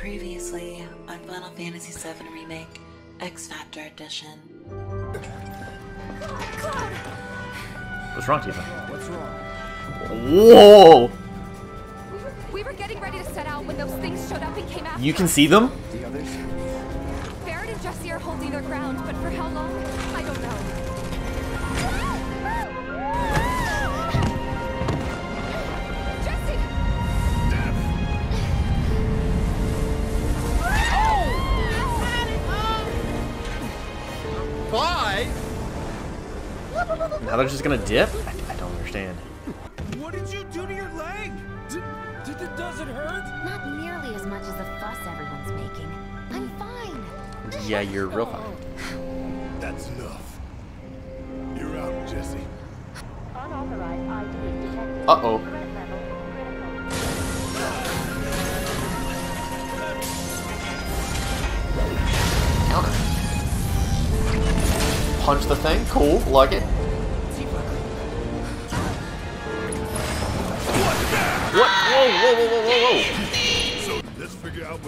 Previously on Final Fantasy VII Remake X Factor Edition. What's wrong, Tifa? What's wrong? Whoa! We were getting ready to set out when those things showed up and came after You can see them? The others? Barret and Jessie are holding their ground, but for how long? Now they're just gonna dip? I, I don't understand. What did you do to your leg? Did, did does it hurt? Not nearly as much as the fuss everyone's making. I'm fine. Yeah, you're real fine. That's enough. You're out, Jessie. Unauthorized ID detected. Uh-oh. Threat level critical. Counter. Punch the thing? Cool. Like it.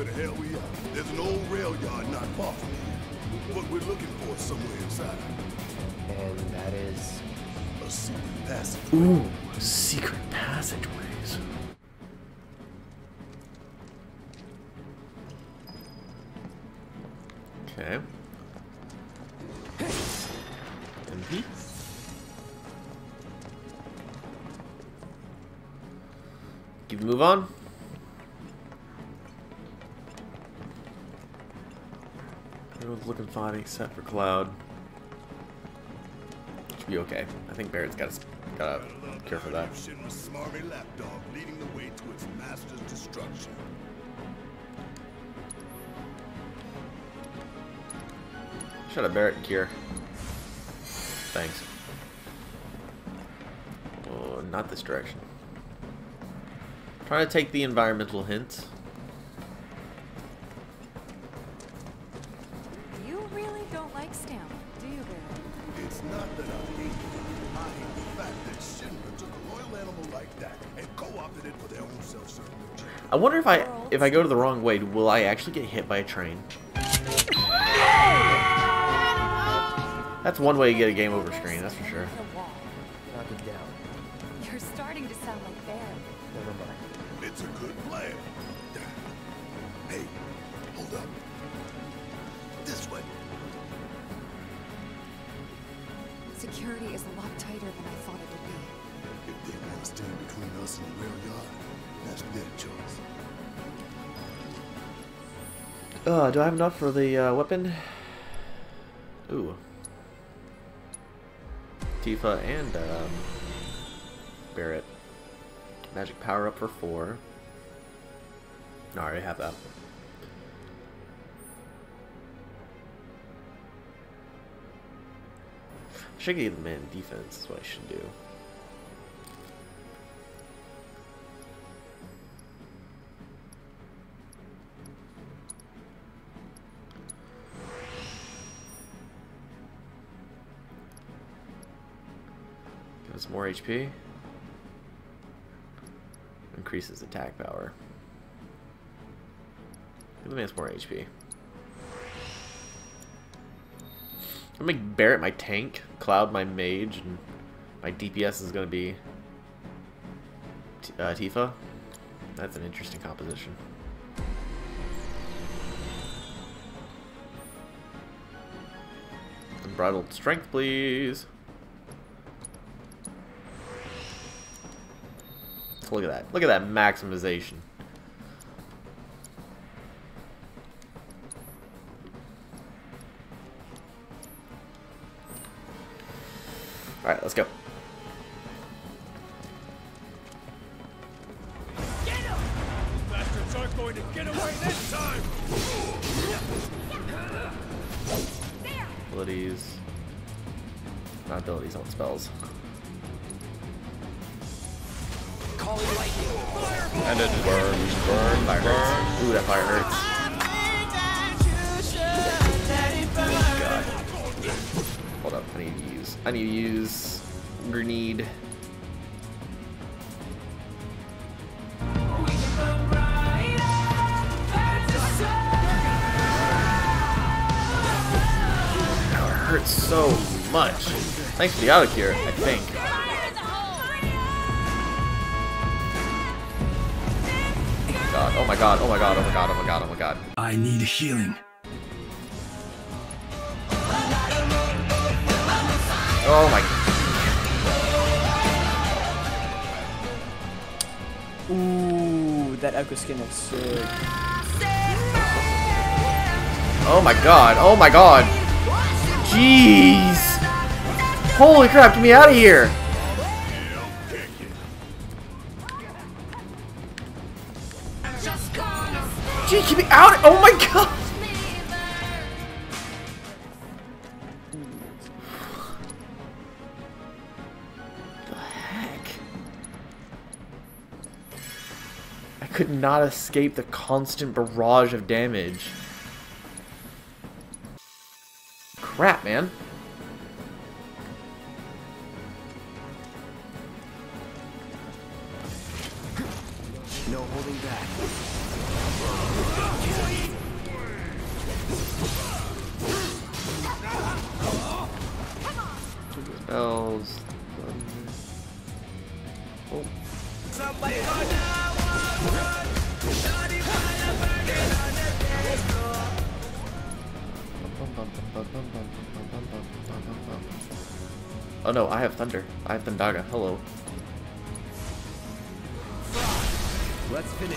Where the hell we are. There's an old rail yard not far from here. What we're looking for is somewhere inside. And that is... A secret passage. Ooh, secret passageways. Fine except for Cloud. Should be okay. I think Barret's got to got to care for that. Smarmy lapdog leading the way to its master's destruction. Shut up, Barrett and Kier. Thanks. Oh, not this direction. Trying to take the environmental hint. If I go to the wrong way, will I actually get hit by a train? That's one way to get a game over screen, that's for sure. The wall. Knock it down. You're starting to sound like Barret. Never mind. It's a good plan. Hey, hold up. This way. Security is a lot tighter than I thought it would be. If they want to stand between us and the rail yard, that's their choice. Uh, do I have enough for the uh, weapon? Ooh. Tifa and um, Barret. Magic power up for four. No, I already have that. I should give them in defense, is what I should do. More HP. Increases attack power. Give me more HP. I'll make Barret my tank, Cloud my mage, and my DPS is to be uh, Tifa. That's an interesting composition. Unbridled strength, please. Look at that. Look at that maximization. Alright, let's go. Thanks for the auto cure, I think. God, oh my god, oh my god, oh my god, oh my god, oh my god. I need healing. Oh my Ooh, that Echo skin looks sick. Oh my god, oh my god. Jeez. Holy crap, get me out of here. Gee, get me out. Oh my god. The heck? I could not escape the constant barrage of damage. Crap, man. Oh no, I have Thunder. I have Thundaga. Hello. Let's finish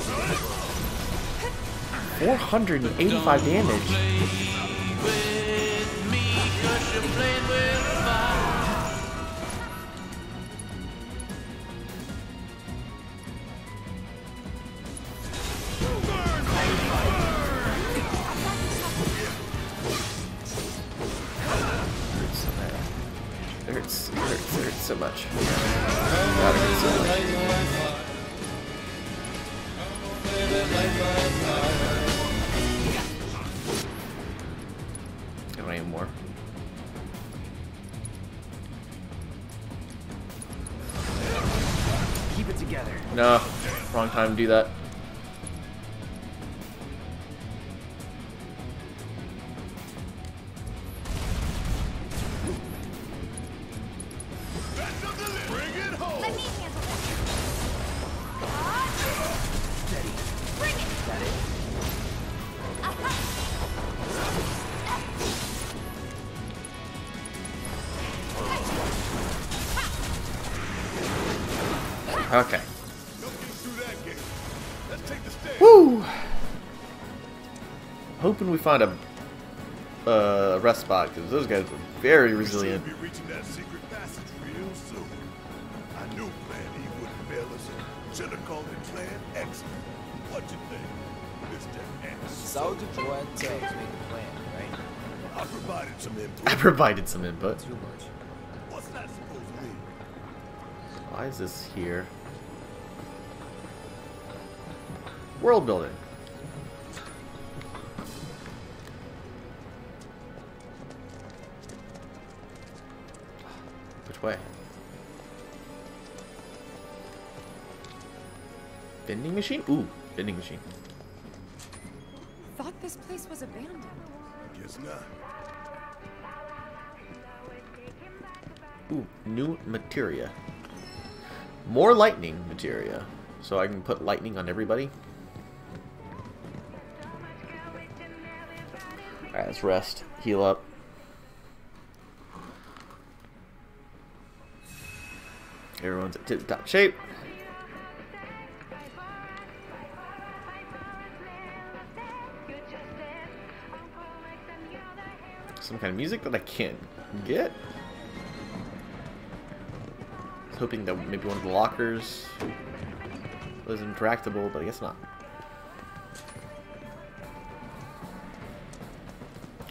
485 damage. Do that. Find a uh, rest spot because those guys were very resilient. should be reaching that secret passage real soon. I knew Plan E wouldn't fail us. Should have called it Plan X. What you think, Mr. X? Soldier Boy tells me the plan, right? I provided some input. I input. provided some input. Too much. What's that supposed to mean? Why is this here? World building. Machine? Ooh, vending machine. Thought this place was abandoned. Guess not. Ooh, new materia. More lightning materia. So I can put lightning on everybody. Alright, let's rest. Heal up. Everyone's at tip top shape. Some kind of music that I can't get. I was hoping that maybe one of the lockers was interactable, but I guess not.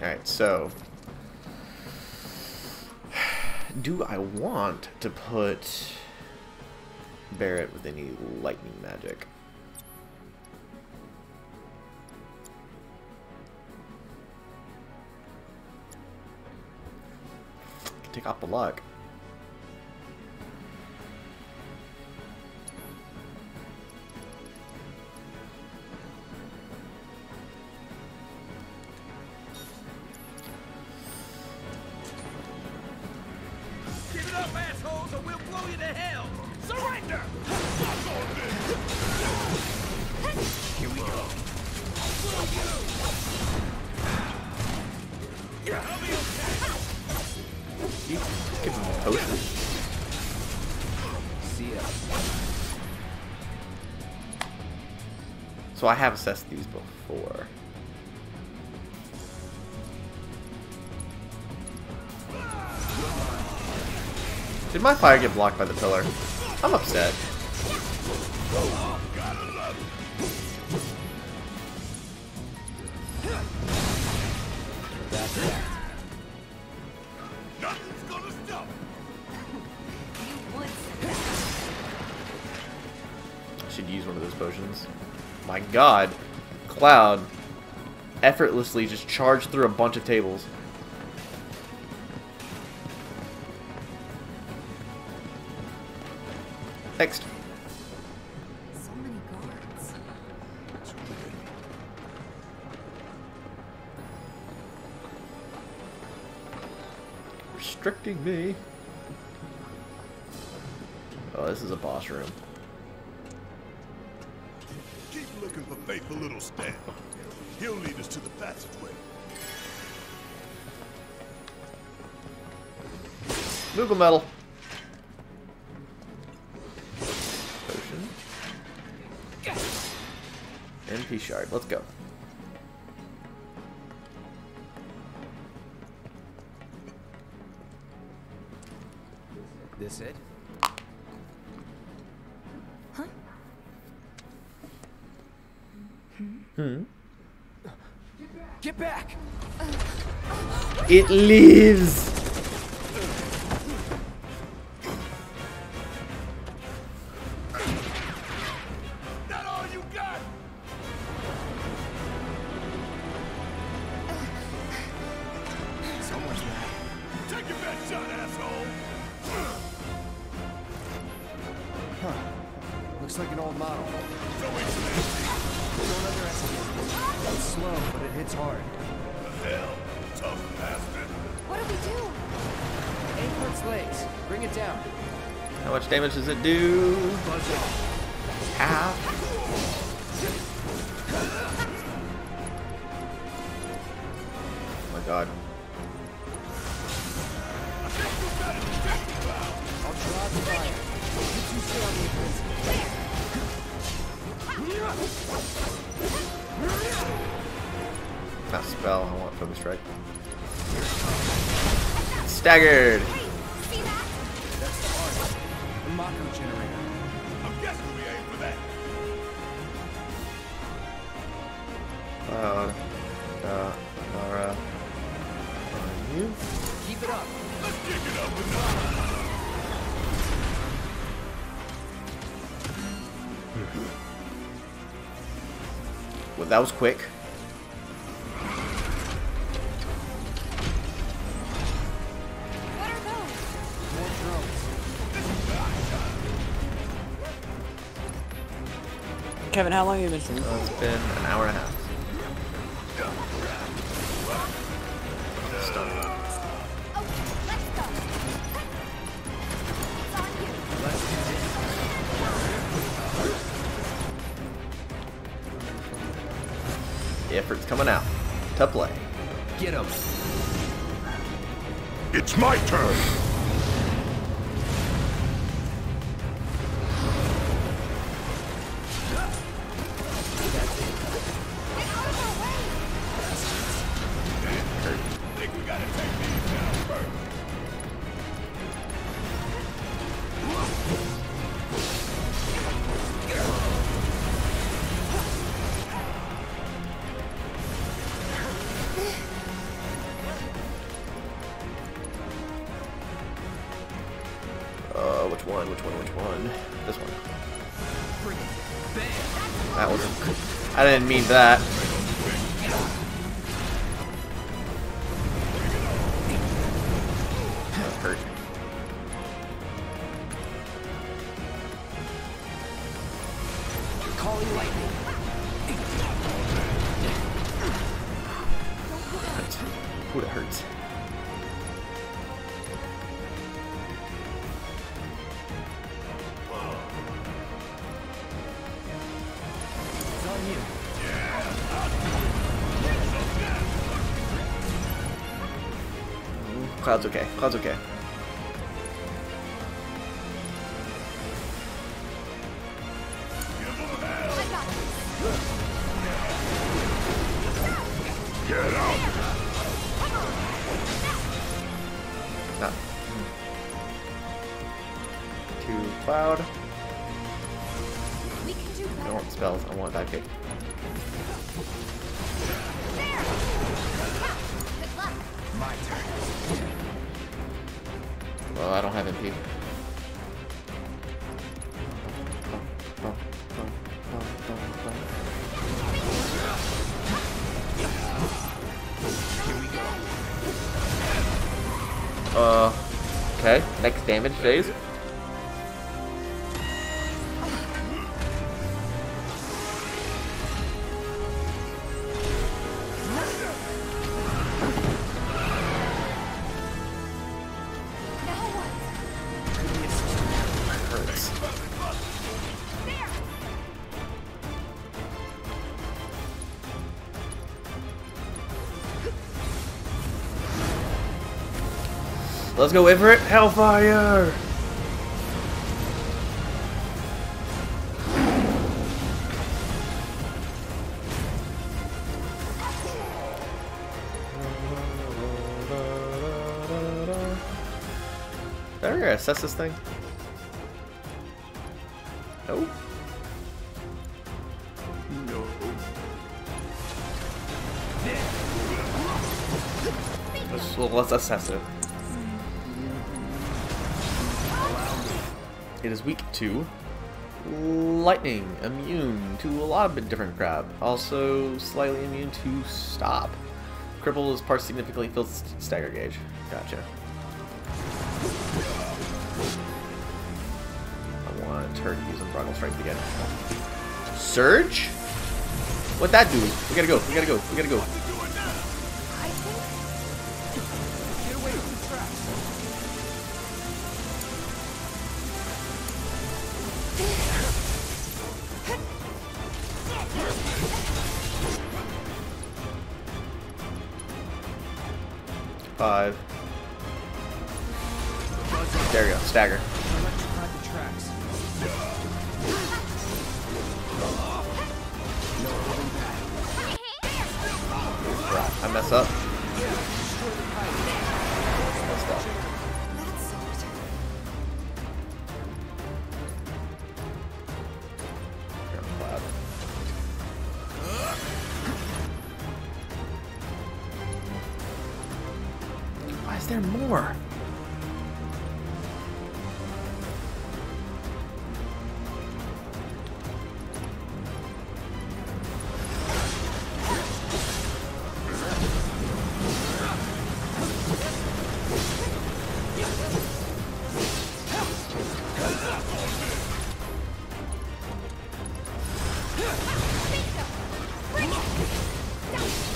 Alright, so. Do I want to put Barret with any lightning magic? Take off the luck. So I have assessed these before. Did my fire get blocked by the pillar? I'm upset. Cloud effortlessly just charged through a bunch of tables. Next. So many guards. Restricting me. Oh, this is a boss room. For faithful little Stan. He'll lead us to the passageway. Moogle Medal. Potion. MP shard. Let's go. This it? It lives. Does it do? Half. Oh my god. The the. Not spell, I want focus strike. Staggered! That was quick. What are those? More drones. Kevin, how long have you been streaming? Uh, it's been an hour and a half. My turn. Didn't mean that. Hurt. Ooh, that hurts. Cloud's okay. Cloud's okay. Let's go it. Hellfire! Did I ever assess this thing? Nope. No. Let's, well, let's assess it. It is weak to lightning, immune to a lot of different crap. Also slightly immune to stop. Cripple is part significantly fills stagger gauge. Gotcha. I want her to use Strength again. Surge? What'd that do? We gotta go, we gotta go, we gotta go.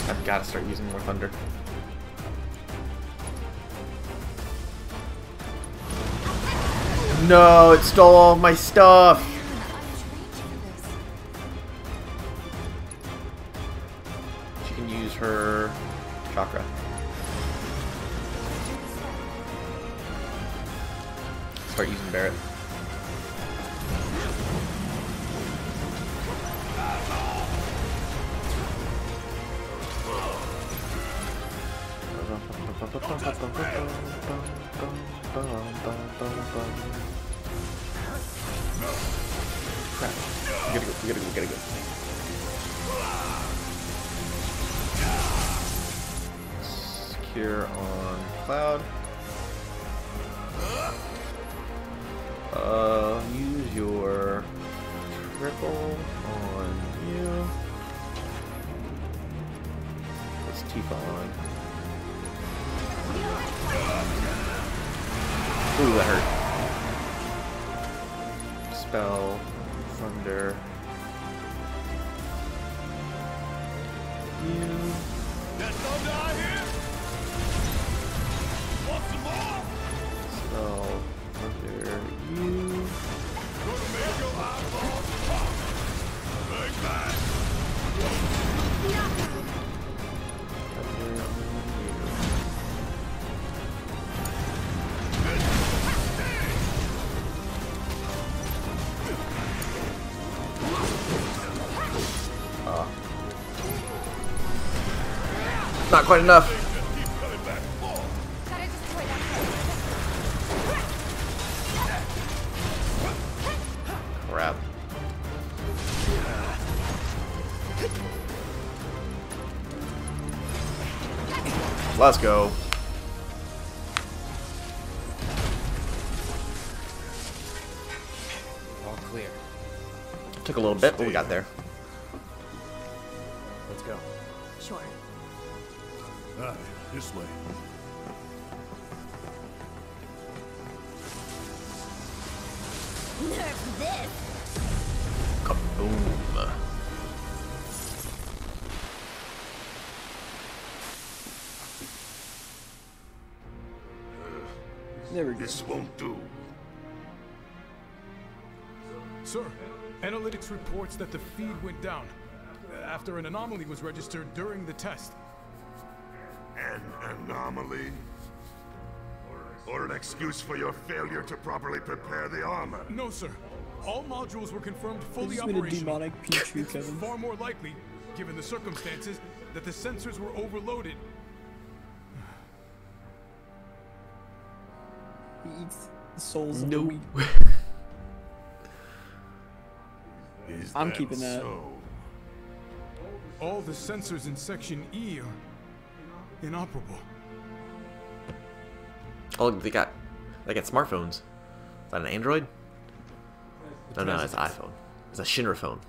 I've got to start using more thunder. No, it stole all my stuff. I'm trained for this. She can use her chakra. Start using Barret. quite enough. Crap. Let's go. All clear. Took a little bit, but we got there. This way. Nerf this! Kaboom. There we go. This won't do. Sir, analytics reports that the feed went down after an anomaly was registered during the test. An anomaly? Or an excuse for your failure to properly prepare the armor? No, sir. All modules were confirmed fully just made a operational. demonic Pichu, It's Kevin. far more likely, given the circumstances, that the sensors were overloaded. He eats the souls of the No. weak. I'm keeping that. So? All the sensors in Section E are inoperable. Oh, look, they got they got smartphones. Is that an Android? No, no, it's an iPhone. It's a Shinra phone.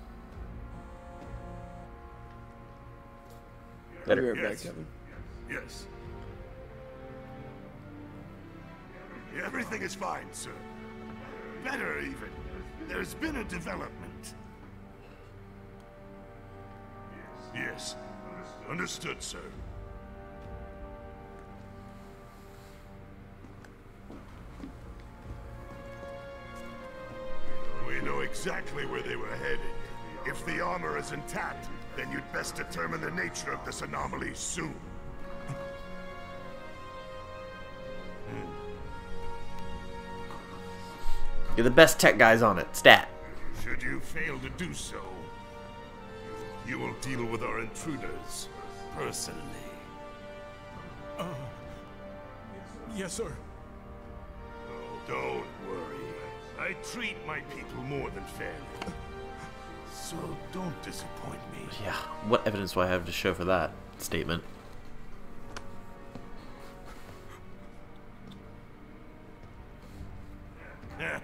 I'll be Better. right back, Yes. Kevin. Yes. Everything is fine, sir. Better, even. There's been a development. Yes. Understood, sir. Exactly where they were headed. If the armor is intact, then you'd best determine the nature of this anomaly soon. Hmm. You're the best tech guys on it. Stat. Should you fail to do so, you will deal with our intruders personally. Uh, yes, sir. I treat my people more than fairly. So don't disappoint me. Yeah. What evidence do I have to show for that statement?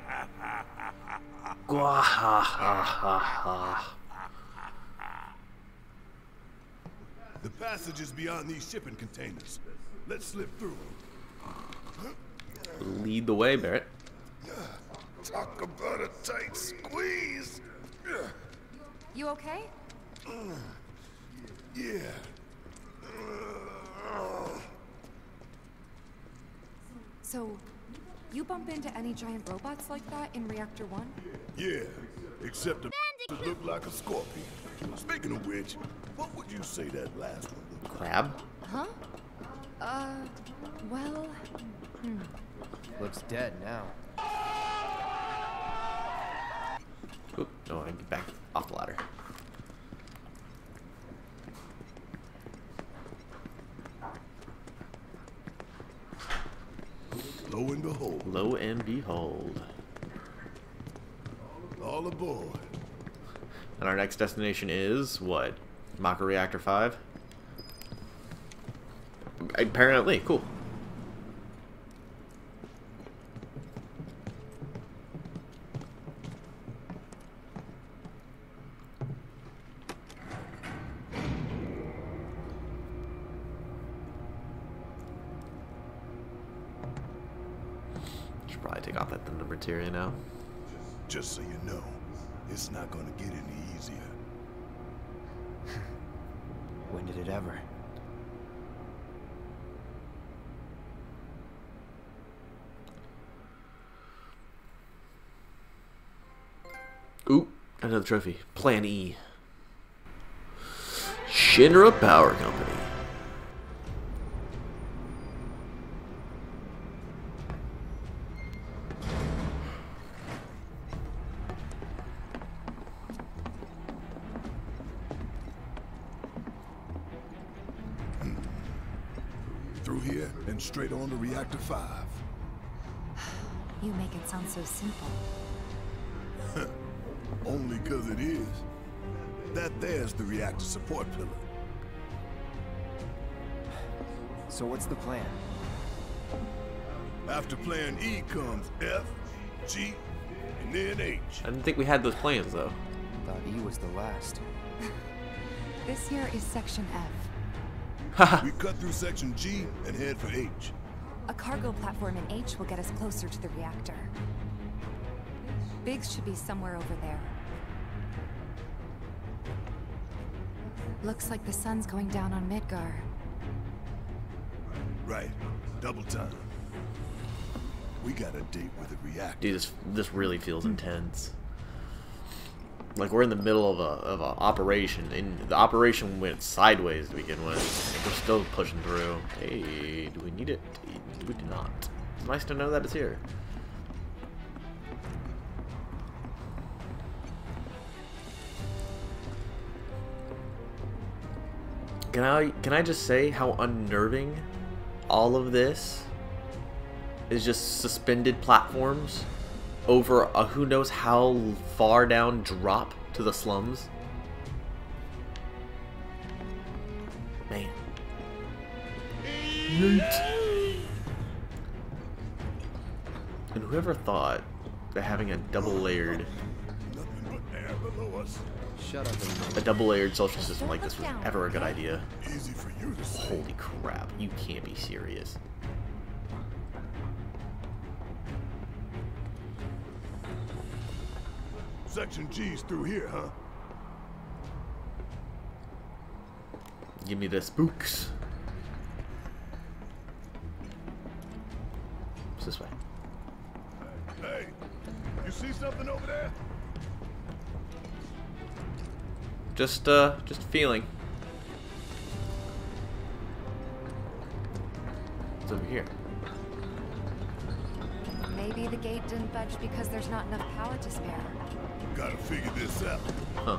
The passage is beyond these shipping containers. Let's slip through. Lead the way, Barret. Talk about a tight squeeze. You okay? Yeah. So, you bump into any giant robots like that in Reactor 1? Yeah. Except the that look like a scorpion. Speaking of which, what would you say that last one looked Crab? Huh? Uh, well, Looks dead now. No, I get back off the ladder. Lo and behold, Lo and behold. all aboard. And our next destination is what? Mako Reactor 5? Apparently, cool. Trophy. Plan E. Shinra Power Company. Through here and straight on to Reactor 5. You make it sound so simple. What's the plan? After plan E comes F, G, and then H. I didn't think we had those plans though. I Thought E was the last. This here is Section F. We cut through section G and head for H. A cargo platform in H will get us closer to the reactor. Biggs should be somewhere over there. Looks like the sun's going down on Midgar. Right. Double time. We got a date with the reactor. Dude, this this really feels intense. Like we're in the middle of a of a operation, and the operation went sideways to begin with. We're still pushing through. Hey, do we need it? We do not. It's nice to know that it's here. Can I can I just say how unnerving all of this is just suspended platforms over a who knows how far down drop to the slums. Man. And whoever thought that having a double layered a double layered social system like this was ever a good idea. Easy for you to say. Holy crap, you can't be serious. Section G's through here, huh? Give me the spooks. Just uh just feeling. It's over here. Maybe the gate didn't budge because there's not enough power to spare. Gotta figure this out. Huh.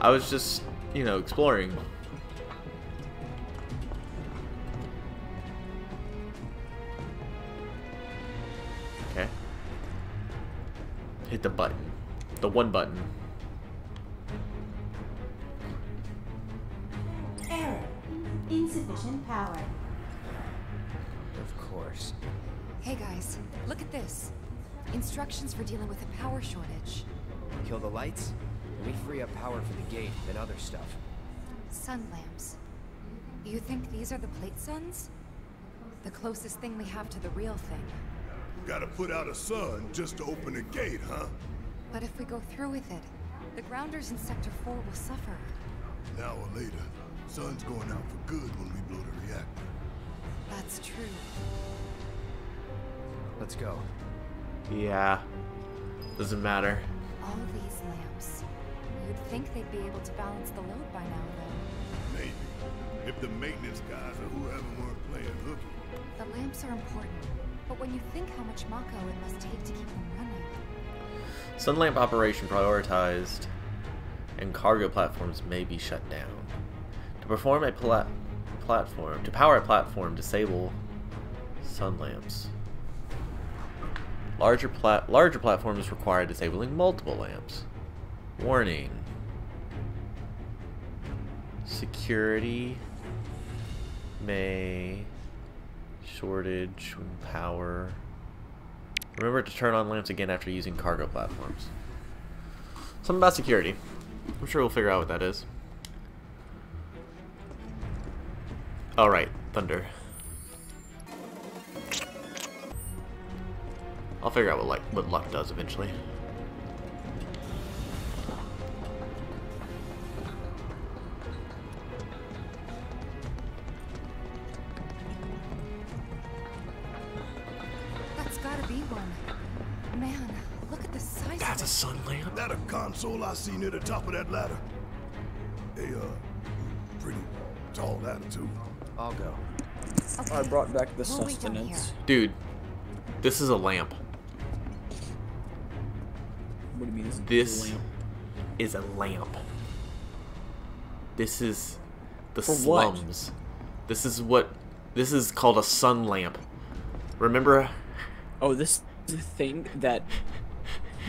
I was just, you know, exploring. Okay. Hit the button. The one button. Insufficient power. Of course. Hey guys, look at this. Instructions for dealing with a power shortage. Kill the lights, and we free up power for the gate and other stuff. Sun lamps. You think these are the plate suns? The closest thing we have to the real thing. Gotta put out a sun just to open the gate, huh? But if we go through with it, the grounders in Sector 4 will suffer. Now hour later, sun's going out for good when we blow the reactor. That's true. Let's go. Yeah. Doesn't matter. All these lamps. You'd think they'd be able to balance the load by now, though. Maybe. If the maintenance guys or whoever weren't playing hooky. The lamps are important, but when you think how much Mako it must take to keep them running, Sun lamp operation prioritized, and cargo platforms may be shut down. To perform a pla- platform, to power a platform, disable sun lamps. Larger plat larger platforms require disabling multiple lamps. Warning. Security may shortage power. Remember to turn on lamps again after using cargo platforms. Something about security. I'm sure we'll figure out what that is. Alright, Thunder. I'll figure out what, like, what luck does eventually. that's gotta be one. Man, look at the size That's a sun lamp? That a console I see near the top of that ladder. They, uh, pretty tall ladder, too. I'll go. Okay, I brought back the we'll wait down here. sustenance. Dude, this is a lamp. What do you mean? This, This lamp? is a lamp. This is the For what? slums. This is what this is called a sun lamp. Remember? Oh, this is the thing that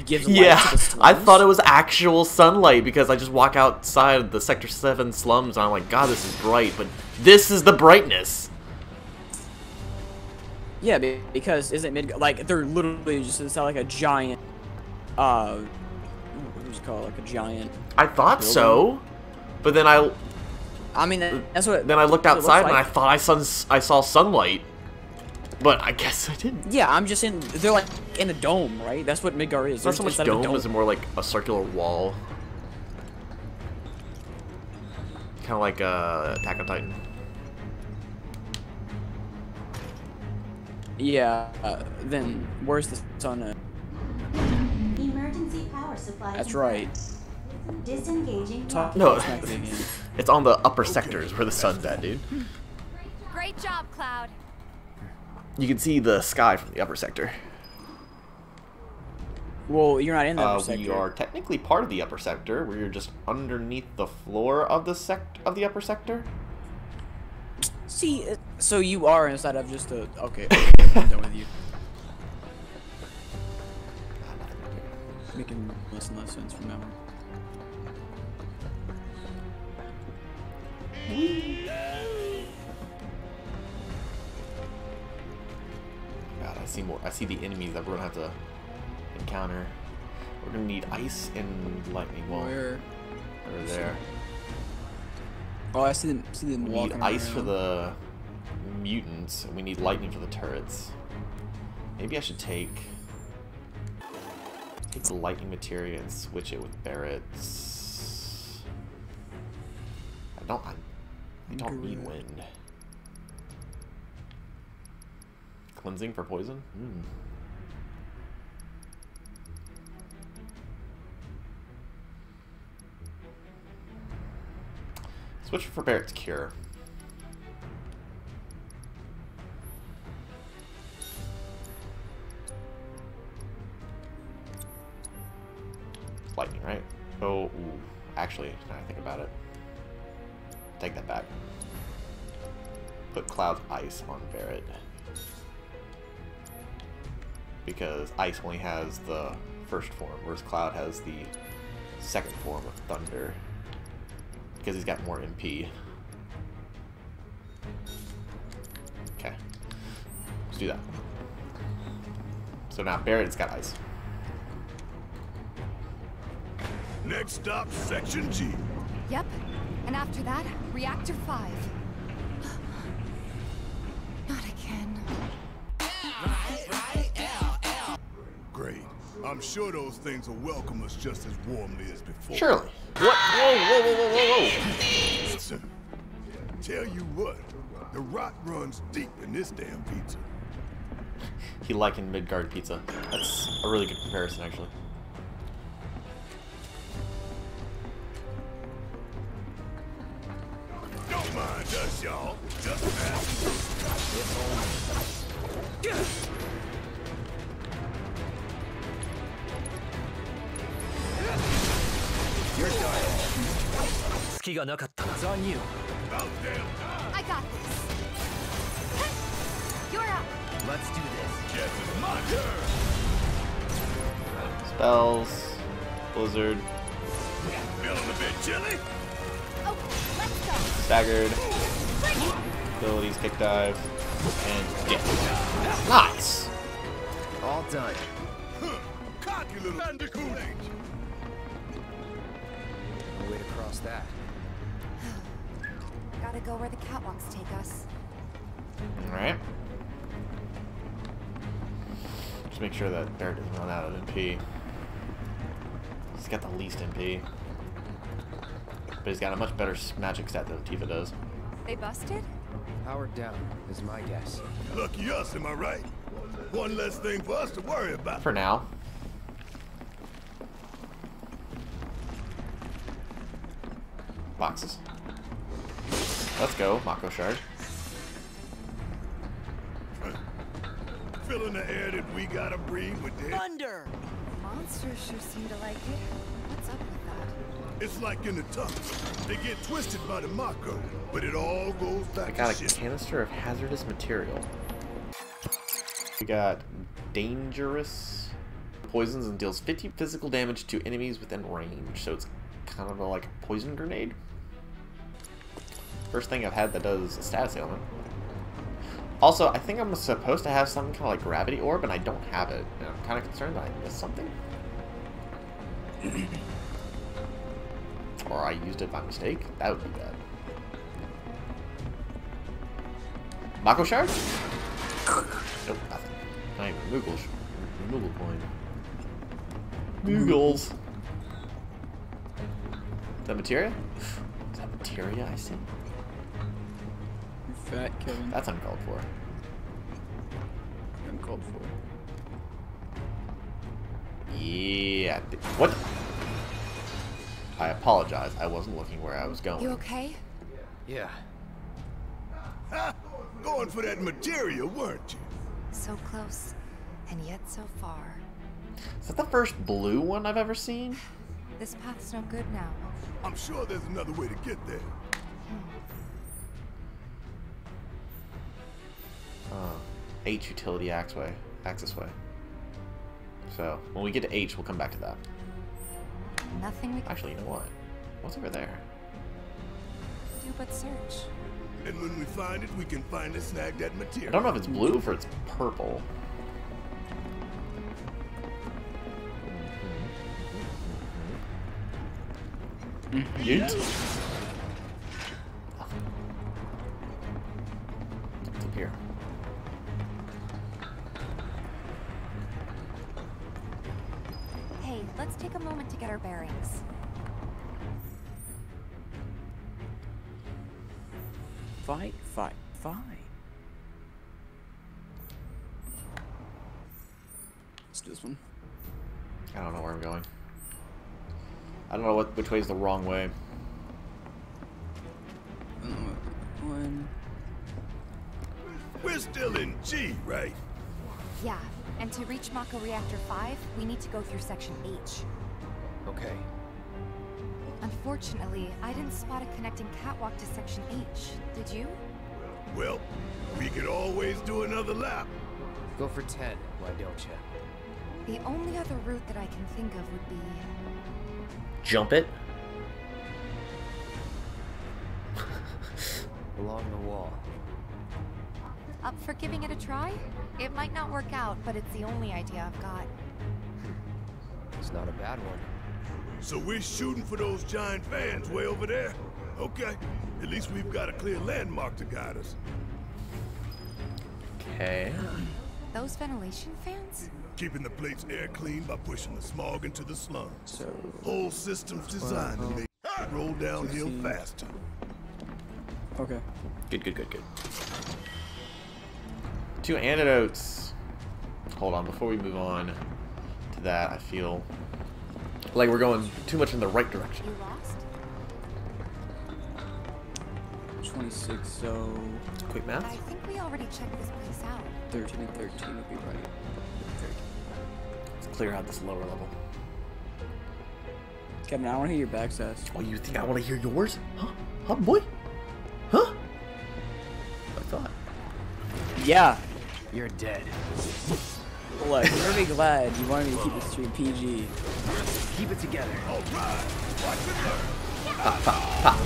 gives light Yeah, to the I thought it was actual sunlight because I just walk outside the Sector 7 slums and I'm like, God, this is bright, but this is the brightness. Yeah, because isn't mid like they're literally just it's not like a giant. Uh, what's it called? Like a giant. I thought so, but then I I mean, that's what. then I looked that's what it looks outside and I thought I sun I saw sunlight, but I guess I didn't. Yeah, I'm just in. They're like in a dome, right? That's what Midgar is. It's not so much inside of a dome as more like a circular wall, kind of like uh, Attack on Titan. Yeah. Uh, then where's the sun? At? Emergency power supply. That's right. Disengaging. Talk No, about smack me again. it's on the upper sectors where the sun's at, dude. Great job, Cloud. You can see the sky from the upper sector. Well, you're not in the Uh, upper sector. we are technically part of the upper sector. We're just underneath the floor of the sect of the upper sector. See, uh, so you are inside of just a. Okay, I'm done with you. Making less and less sense from now on. I see more. I see the enemies that we're gonna have to encounter. We're gonna need ice and lightning. Well, Where? over there. Oh, I see them. See them We need ice for the mutants, and we need lightning for the turrets. Maybe I should take take the lightning materia and switch it with Barret's. I don't. I, I don't need wind. Cleansing for poison. Hmm. Switch for Barret's cure. Lightning, right? Oh, ooh. actually, now I think about it. Take that back. Put Cloud's ice on Barrett. Because ice only has the first form, whereas Cloud has the second form of thunder. Because he's got more MP. Okay. Let's do that. So now Barret's got ice. Next stop, Section G. Yep. And after that, Reactor 5. I'm sure those things will welcome us just as warmly as before. Surely. What? Whoa, whoa, whoa, whoa, whoa, whoa. Listen, tell you what, the rot runs deep in this damn pizza. He likened Midgar pizza. That's a really good comparison, actually. Don't mind us, y'all. Just pass. You're done. It's on you. About time. I got this. You're up. Let's do this. Guess it's my turn. Spells, Blizzard, Feeling a bit chilly? Oh, let's go. Staggered, abilities, kick dive, and dip. Nice! All done. Huh. Cocky little bandicoot. No way that. Gotta go where the catwalks take us. Alright. Just make sure that Barret doesn't run out of MP. He's got the least MP. But he's got a much better magic stat than Tifa does. They busted? Powered down is my guess. Lucky us, am I right? One less thing for us to worry about. For now. Boxes. Let's go, Mako Shard. Feeling the air that we gotta breathe with this. Monsters sure seem to like it. What's up with that? It's like in the tongues. They get twisted by the Mako, but it all goes back I back got to a shit. canister of hazardous material. We got dangerous poisons and deals 50 physical damage to enemies within range. So it's kind of a, like a poison grenade. First thing I've had that does a status ailment. Also, I think I'm supposed to have some kind of like gravity orb, and I don't have it. And I'm kind of concerned that I missed something. or I used it by mistake. That would be bad. Mako shard? Nope, nothing. Not even Moogle, sh- Moogle coin. Moogles. Is that materia? Is that materia I see? You fat Kevin. That's uncalled for. Uncalled for. Yeah. What? I apologize. I wasn't looking where I was going. You okay? Yeah. Ha! Going for that materia, weren't you? So close, and yet so far. Is that the first blue one I've ever seen? This path's no good now. I'm sure there's another way to get there. Uh, H utility access way. Access way. So when we get to H, we'll come back to that. Nothing we Actually, you know what? What's over there? do but search. And when we find it, we can finally snag that materia. I don't know if it's blue or it's purple. Yeet. Fight, fight, fight. Let's this one. I don't know where I'm going. I don't know what which way is the wrong way. Uh, One. We're still in G, right? Yeah, and to reach Mako Reactor 5, we need to go through Section H. Okay. Unfortunately, I didn't spot a connecting catwalk to Section H. Did you? Well, we could always do another lap. Go for 10, why don't you? The only other route that I can think of would be... Jump it. Along the wall. Up for giving it a try? It might not work out, but it's the only idea I've got. It's not a bad one. So we're shooting for those giant fans way over there? Okay. At least we've got a clear landmark to guide us. Okay. Those ventilation fans? Keeping the plate's air clean by pushing the smog into the slums. So, Whole system's uh, designed to make uh, it roll downhill faster. okay. Good, good, good, good. Two antidotes. Hold on, before we move on to that, I feel like we're going too much in the right direction. You lost? 26, so Quick math. I think we already checked this place out. 13 and 13 would be right. 13. Let's clear out this lower level. Kevin, I want to hear your back sass. Oh, you think I want to hear yours? Huh? Huh, boy? Huh? I thought. Yeah. You're dead. Look, you're gonna be glad you wanted me to keep this stream PG. Keep it together. Pop, pop, pop.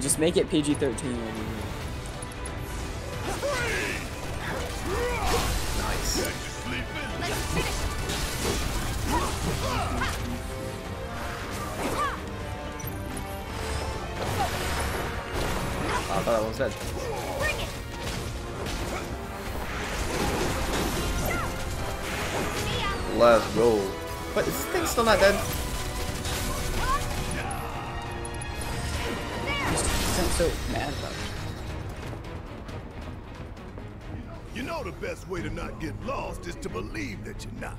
Just make it PG-13 over here. Nice. I thought that was dead. Let's go. But is this thing still not dead? I'm so mad about it. You know the best way to not get lost is to believe that you're not.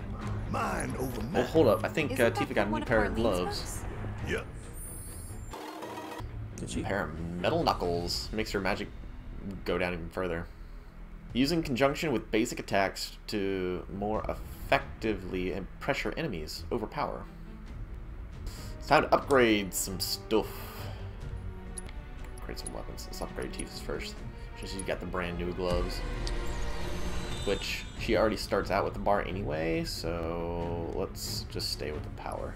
Mind over mind. Oh, matter. hold up. I think uh, Tifa got a new pair of gloves. books? Yep. Did she? pair of metal knuckles makes her magic go down even further. Using conjunction with basic attacks to more effectively and pressure enemies overpower. It's time to upgrade some stuff. Upgrade some weapons. Let's upgrade Tifa's first. She's got the brand new gloves. Which she already starts out with the bar anyway, so let's just stay with the power.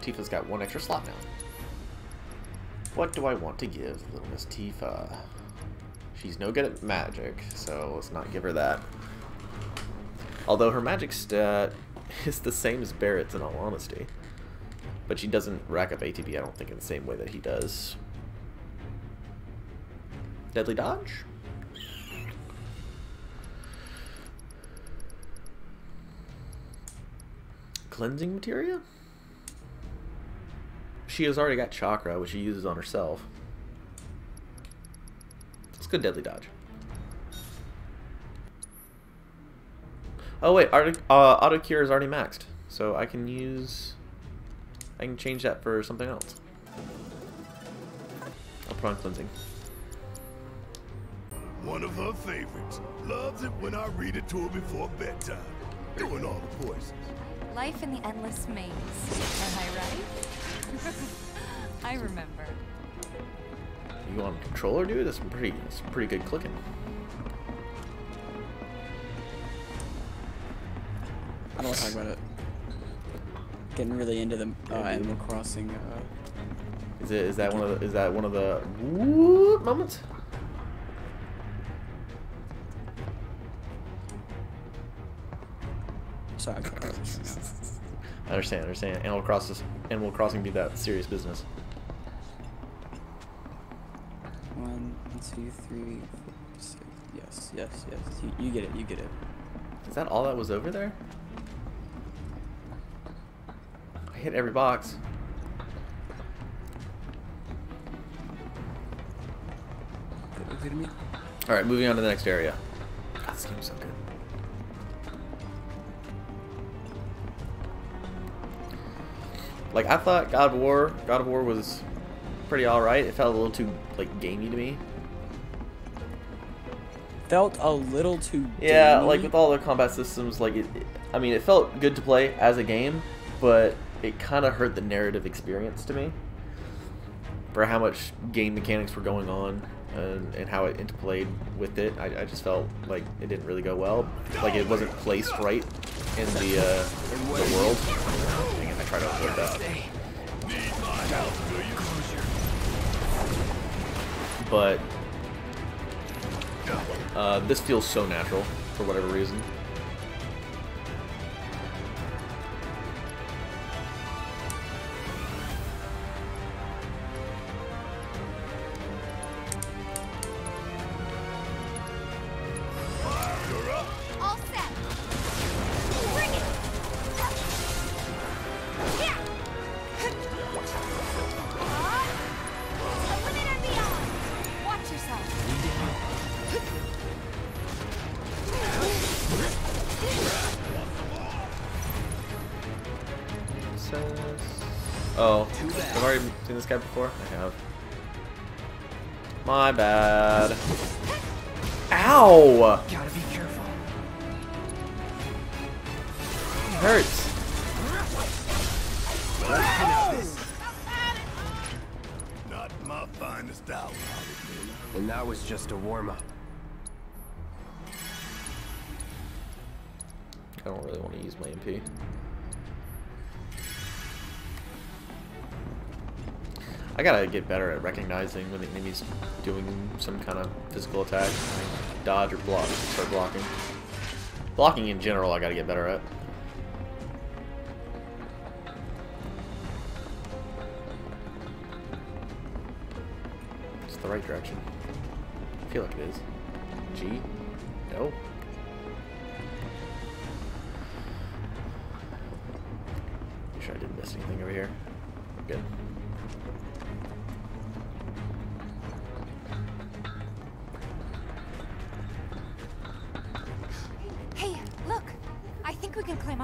Tifa's got one extra slot now. What do I want to give little Miss Tifa? She's no good at magic, so let's not give her that. Although her magic stat uh, is the same as Barret's in all honesty. But she doesn't rack up ATB, I don't think, in the same way that he does. Deadly Dodge? Cleansing Materia? She has already got Chakra, which she uses on herself. Let's go Deadly Dodge. Oh wait, auto, uh, auto cure is already maxed, so I can use. I can change that for something else. I'll put on cleansing. One of her favorites. Loves it when I read it to her before bedtime. Doing all the voices. Life in the endless maze. Am I right? I remember. You on a controller, dude? That's pretty, that's pretty good clicking. Don't want to talk about it. Getting really into the uh, Animal Crossing. Uh, Is it? Is that one of the? Is that one of the whoop moments? sorry, I'm talking about this right now. I understand. I understand. Animal Crossing. Animal Crossing be that serious business. One, two, three, four, six. Yes, yes, yes. You, you get it. You get it. Is that all that was over there? I hit every box. Look at me. All right, moving on to the next area. God, this game's so good. Like I thought, God of War, God of War was pretty all right. It felt a little too like gamey to me. Felt a little too. Yeah, gamey. like with all the combat systems, like it, it- I mean, it felt good to play as a game, but it kind of hurt the narrative experience to me. For how much game mechanics were going on and, and how it interplayed with it, I, I just felt like it didn't really go well. Like it wasn't placed right in the uh, the world. Dang it, I tried to avoid that. But uh, this feels so natural for whatever reason. Seen before? I gotta get better at recognizing when the enemy's doing some kind of physical attack. Dodge or block, start blocking. Blocking in general, I gotta get better at. It's the right direction. I feel like it is. G? No? Make sure I didn't miss anything over here. Good.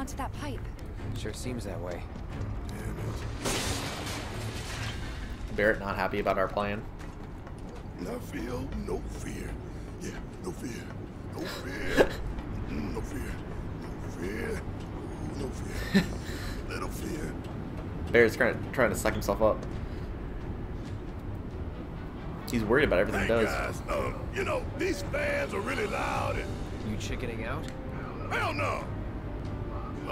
Onto that pipe. Sure seems that way. Barret not happy about our plan. No feel no fear. Yeah, no fear. No fear. No fear. No fear. No fear. Little fear. Barret's trying to, trying to suck himself up. He's worried about everything Hey he does. guys, um, you know, these fans are really loud and You chickening out? hell no.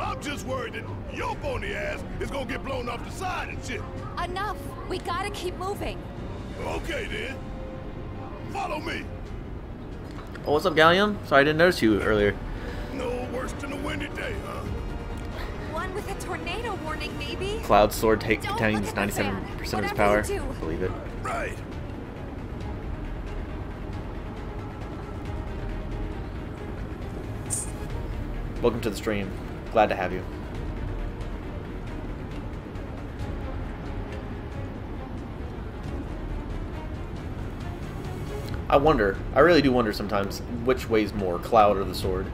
I'm just worried that your bony ass is gonna get blown off the side and shit. Enough. We gotta keep moving. Okay then. Follow me. Oh, what's up, Gallium? Sorry I didn't notice you earlier. No worse than a windy day, huh? One with a tornado warning, maybe? Cloud Sword take Don't contains look at the fan. 97% of his power. you. Believe it. Right. Welcome to the stream. Glad to have you. I wonder, I really do wonder sometimes, which weighs more, Cloud or the sword?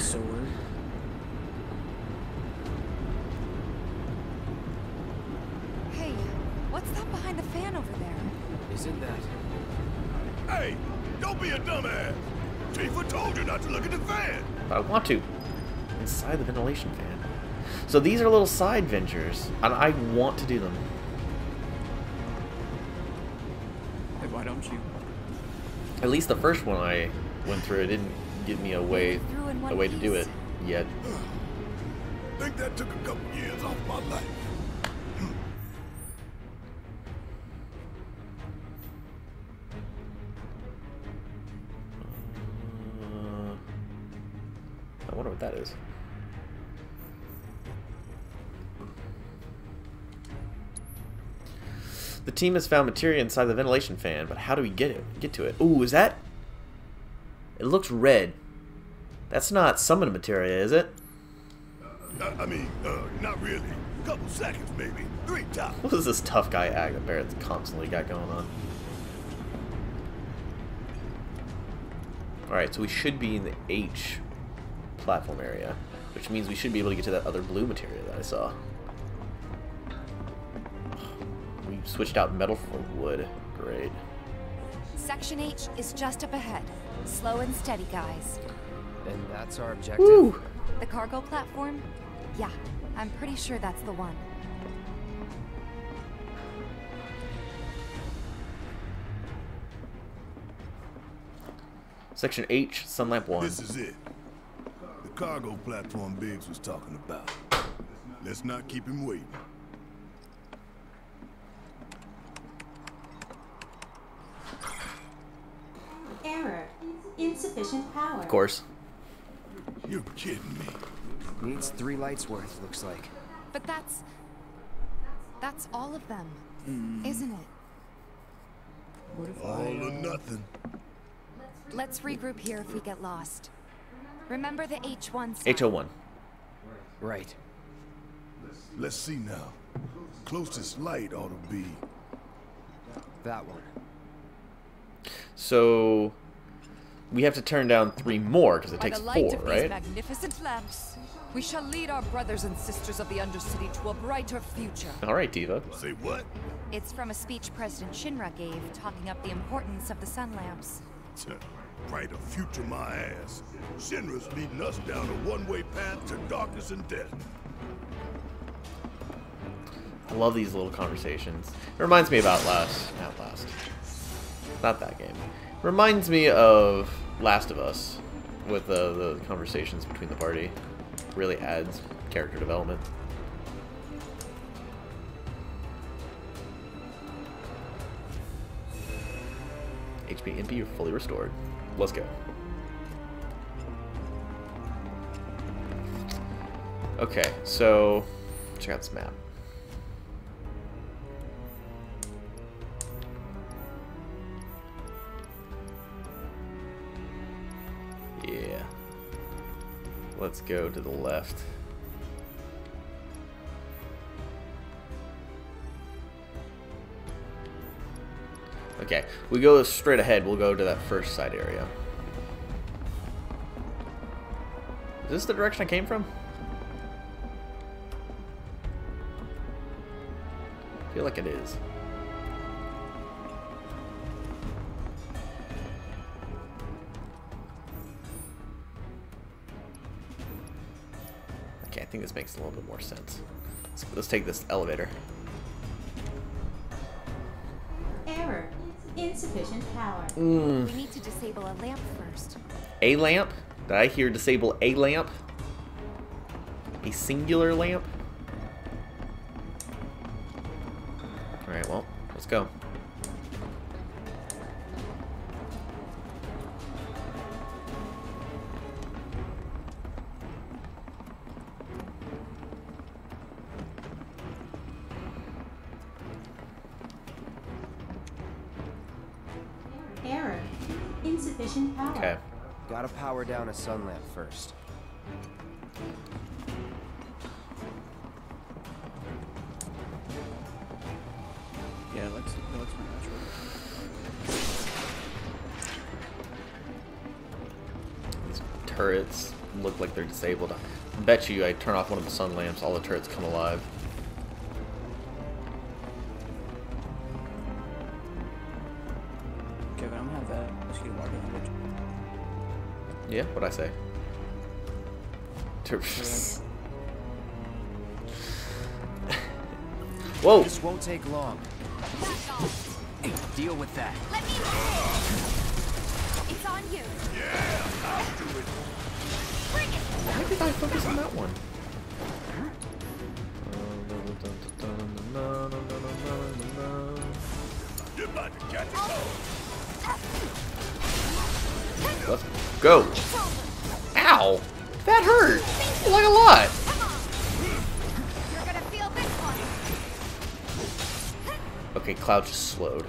Sword. So these are little side ventures, and I want to do them. Hey, why don't you? At least the first one I went through, it didn't give me a way, Through in one a way to do it yet. Think that took a couple years off my life. The team has found materia inside the ventilation fan, but how do we get it? Get to it? Ooh, is that? It looks red. That's not summon materia, is it? Uh, I mean, uh, not really. A Couple seconds, maybe. Three tops. What is this tough guy act Barret's constantly got going on? Alright, so we should be in the H platform area, which means we should be able to get to that other blue materia that I saw. We switched out metal for wood. Great. Section H is just up ahead. Slow and steady, guys. And that's our objective? Woo! The cargo platform? Yeah, I'm pretty sure that's the one. Section H, Sunlamp 1. This is it. The cargo platform Biggs was talking about. Let's not keep him waiting. Error. Insufficient power. Of course. You're kidding me. Needs three lights worth, looks like. But that's. That's all of them, hmm. isn't it? All or nothing. Let's regroup here if we get lost. Remember the H1 sign. H01. Right. Let's see now. Closest light ought to be. That one. So we have to turn down three more because it By takes the light four, of these right? magnificent lamps, we shall lead our brothers and sisters of the Undercity to a brighter future. All right, Diva. Say what? It's from a speech President Shinra gave talking up the importance of the sun lamps. Brighter future, my ass. Shinra's leading us down a one-way path to darkness and death. I love these little conversations. It reminds me about Last, not Last, not that game. Reminds me of Last of Us, with the the conversations between the party. Really adds character development. HP MP are fully restored. Let's go. Okay, so check out this map. Let's go to the left. Okay, we go straight ahead. We'll go to that first side area. Is this the direction I came from? I feel like it is. Think this makes a little bit more sense. Let's, let's take this elevator. Error. Insufficient power. Mm. We need to disable a lamp first. A lamp? Did I hear disable a lamp? A singular lamp? Alright, well, let's go. Down a sun lamp first. Yeah, let's that looks pretty natural. These turrets look like they're disabled. I bet you I turn off one of the sun lamps, all the turrets come alive. Yeah, what'd I say? Whoa! This won't take long. Hey, deal with that. It's on you. Why did I focus on that one? You're about to catch oh. a cold. Go. Ow! That hurt! Like a lot! You're gonna feel this one. Okay, Cloud just slowed.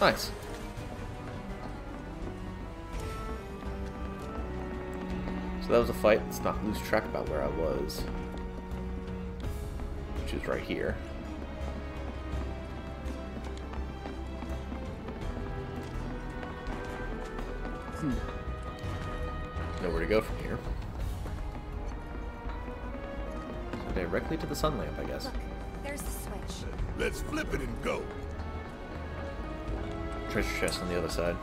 Nice. So that was a fight. Let's not lose track about where I was. Which is right here. Hmm. Nowhere to go from here. So directly to the sun lamp, I guess. Look, there's the switch. Let's flip it and go. Treasure chest on the other side.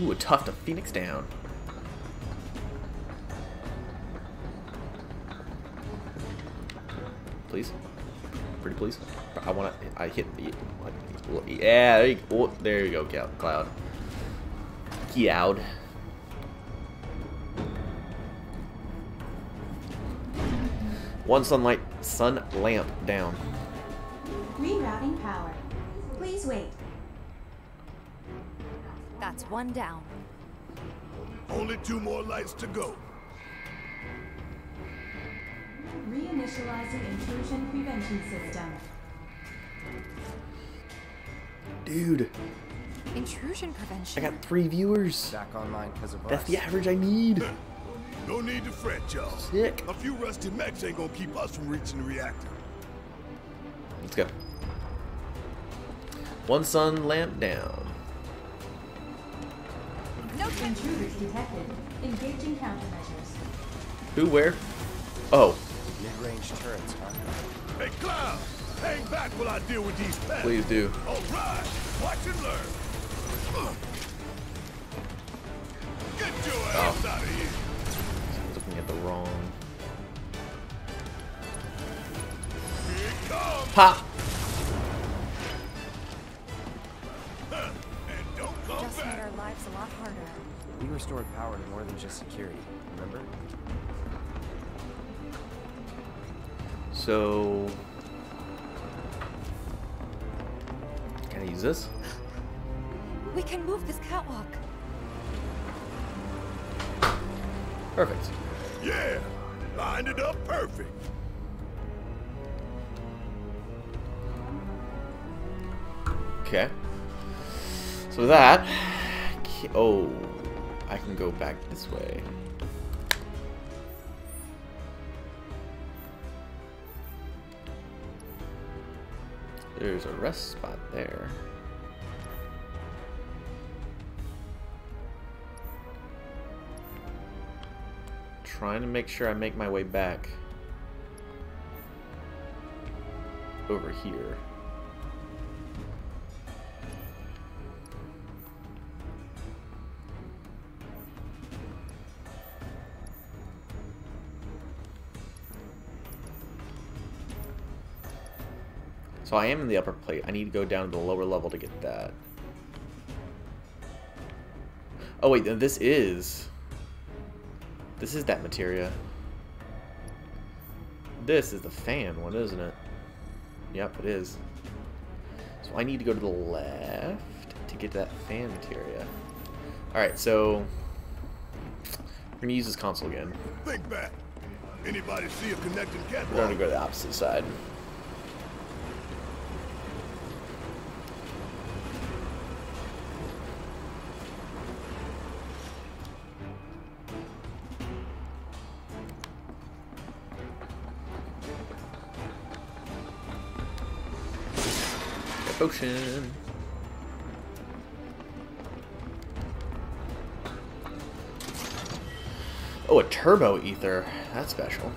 Ooh, a tuft of phoenix down. Please, pretty please. I want to. I hit the. Yeah, there you go. Oh, there you go, Cloud. Cloud. One sunlight sun lamp down. Rerouting power. Please wait. That's one down. Only two more lights to go. Reinitializing intrusion prevention system. Dude, Intrusion prevention. I got three viewers. Back online because of That's us. the average I need. No need to fret, y'all. Sick. A few rusty mechs ain't gonna keep us from reaching the reactor. Let's go. One sun lamp down. No. Intruders detected. Engaging countermeasures. Who, where? Oh, Mid-range turrets, huh? Hey, Cloud! Hang back while I deal with these pests. please do. All right, watch and learn. Get your ass oh. out of here. Looking at the wrong. Here it comes. Pop! And don't come Just made our lives a lot harder. We restored power to more than just security, remember? So. Can I use this? We can move this catwalk. Perfect. Yeah, lined it up perfect. Okay. So that. Oh, I can go back this way. There's a rest spot there. trying to make sure I make my way back over here. So I am in the upper plate. I need to go down to the lower level to get that. Oh wait, this is... This is that materia. This is the fan one, isn't it? Yep, it is. So I need to go to the left to get that fan materia. Alright, so... We're gonna use this console again. Think back. Anybody see a connecting We're gonna go to the opposite side. Potion. Oh, a turbo ether. That's special.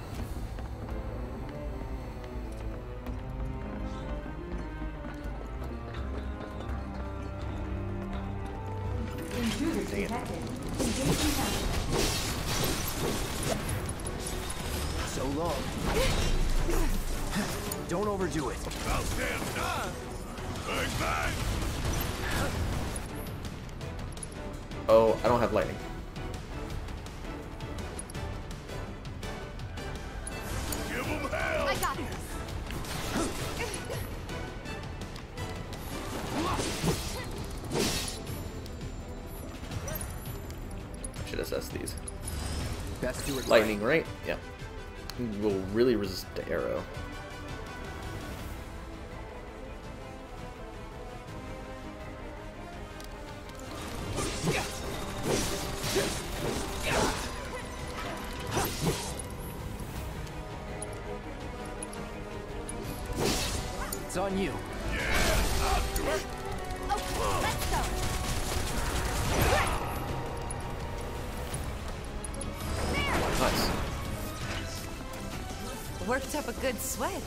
Worked up a good sweat.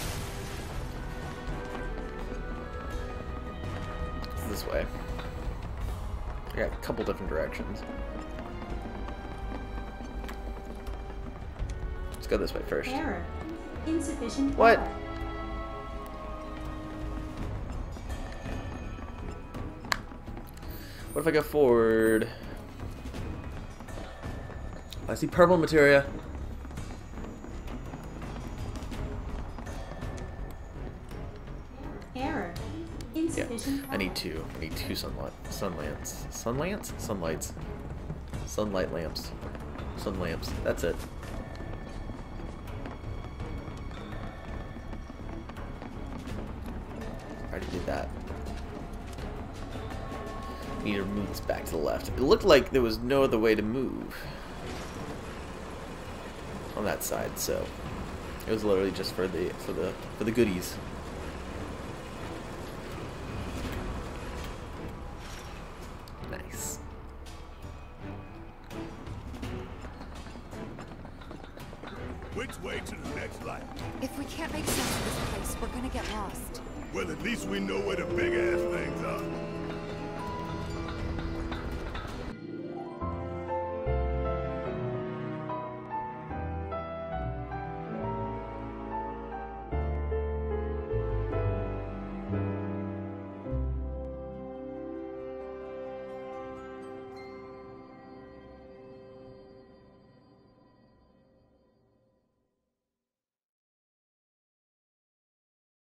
This way. I got a couple different directions. Let's go this way first. Error. Insufficient What? power. What if I go forward? I see purple materia. Two. I need two sunlight, sunlamps, sunlamps, sunlights, sunlight lamps, sun lamps. That's it. Already did that. Need to move this back to the left. It looked like there was no other way to move on that side, so it was literally just for the for the for the goodies.